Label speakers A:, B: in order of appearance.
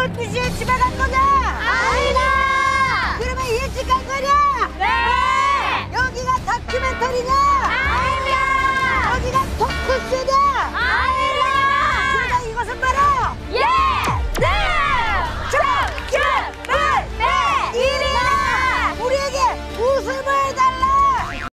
A: 400 yetişi ben atmadım.